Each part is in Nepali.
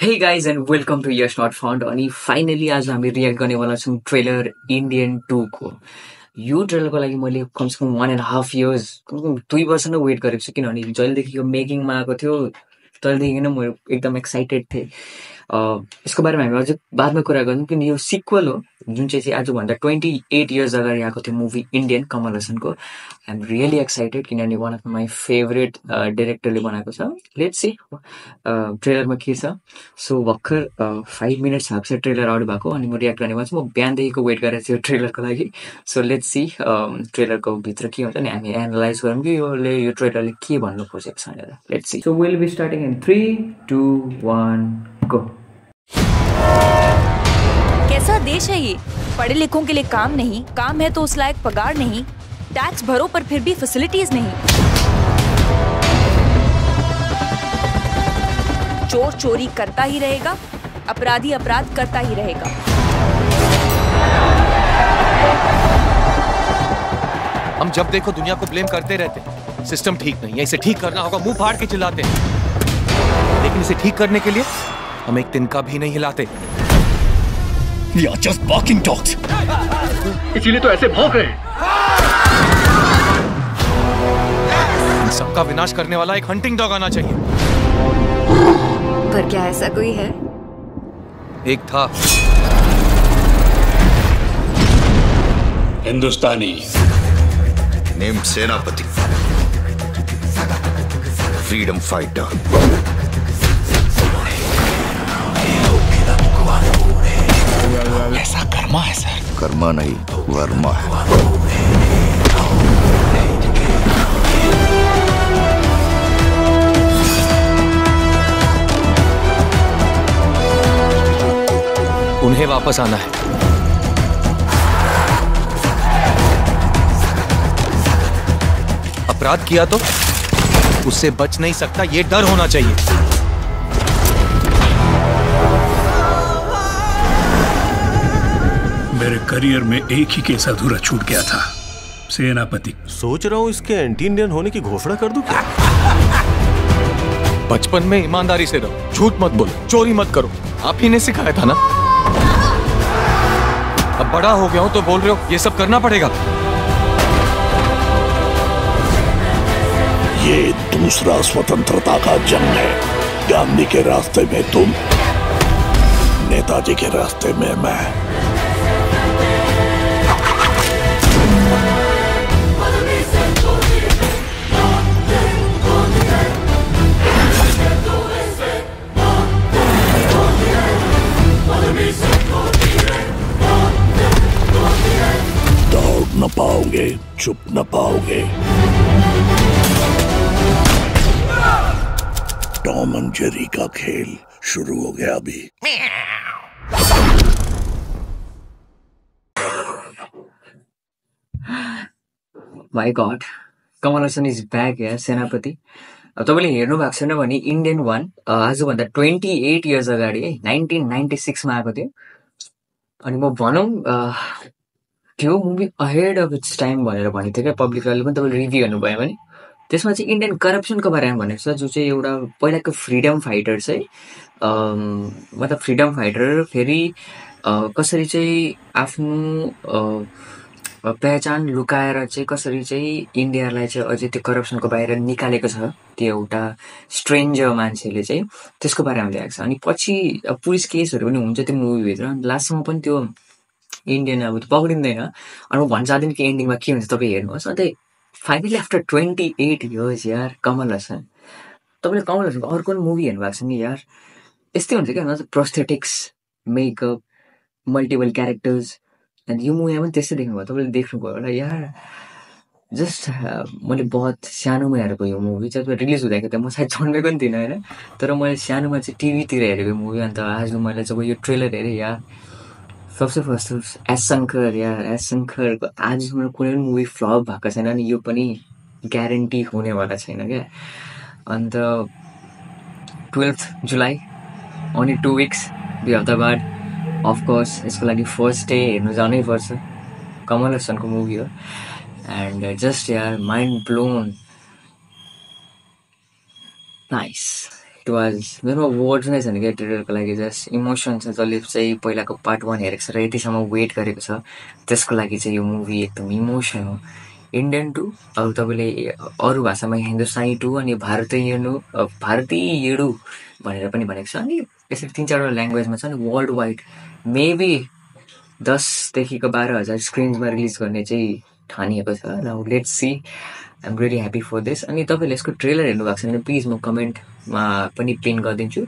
Hey guys and welcome to yes not found अनि फाइनली आज हामी रियाक्ट गर्नेवाला छौँ ट्रेलर इन्डियन टूको यो ट्रेलरको लागि मैले कमसेकम वान एन्ड हाफ इयर्स कमसेकम दुई वर्ष नै वेट गरेको छु किनभने जहिलेदेखि यो मेकिङमा आएको थियो तहिलेदेखि नै म एकदम एक्साइटेड थिएँ। यसको बारेमा हामी अझै बादमा कुरा गर्छौँ किन यो सिक्वल हो जुन चाहिँ चाहिँ आजभन्दा ट्वेन्टी एट इयर्स अगाडि आएको थियो मुभी इन्डियन कमल हसनको आइएम रियली एक्साइटेड किनभने वान अफ माई फेभरेट डिरेक्टरले बनाएको छ। लेट सी ट्रेलरमा के छ। सो भर्खर फाइभ मिनट्स भएको छ ट्रेलर आउट भएको अनि म रियाक्ट गर्ने भन्छु। म बिहानदेखिको वेट गरेको छु यो ट्रेलरको लागि। सो लेट सी ट्रेलरको भित्र के हुन्छ नि हामी एनालाइज गरौँ कि योले यो ट्रेलरले के भन्नु खोजेको छ भनेर। Let see so will be starting in three two one go कैसा देश है ये? पढ़े लिखों के लिए काम नहीं, काम है तो उस लायक पगार नहीं टैक्स भरो पर फिर भी फैसिलिटीज़ नहीं। चोर चोरी करता ही रहेगा, अपराधी अपराध करता ही रहेगा। हम जब देखो दुनिया को ब्लेम करते रहते सिस्टम ठीक नहीं है, इसे ठीक करना होगा, मुँह फाड़ के चिल्लाते हैं। लेकिन इसे ठीक करने के लिए हम एक तिनका भी नहीं हिलाते We are just barking dogs. इसीलिए तो ऐसे भौंक रहे हैं सबका विनाश करने वाला एक हंटिंग डॉग आना चाहिए पर क्या ऐसा कोई है एक था Hindustani name Senapati. Freedom fighter. Karma नहीं, वर्मा है। उन्हें वापस आना है। अपराध किया तो? उससे बच नहीं सकता, ये डर होना चाहिए। मेरे करियर में एक ही केस अधूरा छूट गया था। सेनापति। सोच रहा हूँ इसके एंटी इंडियन होने की घोषणा कर दूँ क्या? बचपन में ईमानदारी से रहो झूठ मत बोलो चोरी मत करो। आप ही ने सिखाया था ना? अब बड़ा हो गया हूँ तो बोल रहे हो ये सब करना पड़ेगा। ये दूसरा स्वतंत्रता का जन्म है। गांधी के रास्ते में तुम नेताजी के रास्ते में मैं। न पाओगे, चुप न पाओगे। टॉम एंड जेरी का खेल शुरू हो गया अभी। My god Kamal Hasan is back yeah Senapati तपाईँले हेर्नु भएको छैन भने इन्डियन वान आजभन्दा ट्वेन्टी एट इयर्स अगाडि है नाइन्टिन नाइन्टी सिक्समा आएको थियो अनि म भनौँ त्यो movie ahead of its time भनेर भनेको थियो क्या? पब्लिकले पनि तपाईँले रिभ्यू हेर्नुभयो भने। त्यसमा चाहिँ इन्डियन करप्सनको बारेमा भनेको छ जो चाहिँ एउटा पहिलाको फ्रिडम फाइटर चाहिँ मतलब फ्रिडम फाइटर फेरि कसरी चाहिँ आफ्नो पहिचान लुकाएर चाहिँ कसरी चाहिँ इन्डियालाई चाहिँ अझै त्यो करप्सनको बाहिर निकालेको छ त्यो एउटा स्ट्रेन्जर मान्छेले चाहिँ त्यसको बारेमा ल्याएको छ। अनि पछि पुलिस केसहरू पनि हुन्छ त्यो मुभीभित्र लास्टमा पनि त्यो इन्डियन अब त्यो पक्रिँदैन। अनि म भन्न चाहदिनँ कि एन्डिङमा के हुन्छ तपाईँ हेर्नुहोस्। अन्त finally after twenty eight years यार कमल हसन। तपाईँले कमल हसनको अर्को पनि मुभी हेर्नु भएको छ नि यार। यस्तै हुन्छ क्या प्रोस्थेटिक्स मेकअप मल्टिपल क्यारेक्टर्स अनि यो मुभीमा पनि त्यस्तै देख्नुभयो। तपाईँले देख्नुभयो होला यार। जस्ट मैले बहुत सानोमा हेरेको यो मुभी जब रिलिज हुँदाखेरि त म सायद जन्मेको पनि थिइनँ होइन? तर मैले सानोमा चाहिँ टिभीतिर हेरेको मुभी अन्त आज मैले जब यो ट्रेलर हेरेँ यार। सबसे फर्स्ट एस शङ्कर यार एस शङ्करको आजसम्म कुनै पनि मुभी फ्लप भएको छैन अनि यो पनि ग्यारेन्टी हुनेवाला छैन क्या। अन्त twelfth July only two weeks दुई हप्ता बाद अफकोर्स यसको लागि फर्स्ट डे हेर्नु जानै पर्छ। कमल हसनको मुभी हो। एन्ड जस्ट यार mind blown nice it was मेरोमा वर्ड्स नै छैन क्या ट्रेलरको लागि जस्ट इमोसन छ जसले चाहिँ पहिलाको पार्ट वान हेरेको छ र यतिसम्म वेट गरेको छ त्यसको लागि चाहिँ यो मुभी एकदम इमोसन हो। इन्डियन टु अब तपाईँले अरू भाषामा हिन्दुस्तानी टु अनि भारतीय भारतीय भनेर पनि भनेको छ। अनि यसरी तिन चारवटा ल्याङ्ग्वेजमा छ अनि वर्ल्ड वाइड मेबी दसदेखिको बाह्र हजार स्क्रिन्समा रिलिज गर्ने चाहिँ ठानिएको छ। र let's see I'm really happy for this अनि तपाईँले यसको ट्रेलर हेर्नु भएको छ भने प्लिज म कमेन्टमा पनि पिन गरिदिन्छु।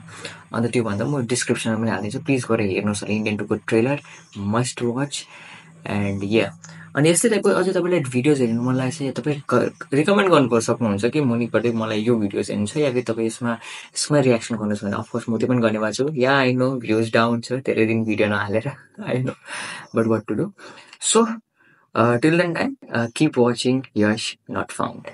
अन्त त्योभन्दा म डिस्क्रिप्सनमा पनि हालिदिन्छु। प्लिज गएर हेर्नुहोस् होला Indian टुको trailer must watch and yeah अनि यस्तै टाइपको अझै तपाईँलाई भिडियोज हेर्नु मन लागेको छ या तपाईँ रिकमेन्ड गर्नु सक्नुहुन्छ कि? मुनिपट्टि मलाई यो भिडियोज हेर्नु छ। या फिर तपाईँ यसमा यसमा रियाक्सन गर्नुहोस् भने अफकोर्स म त्यो पनि गर्ने भएको छु। Yeah I know views down छ धेरै दिन भिडियो नहालेर I know but what to do so Uh, till then uh, keep watching Yash Not Found.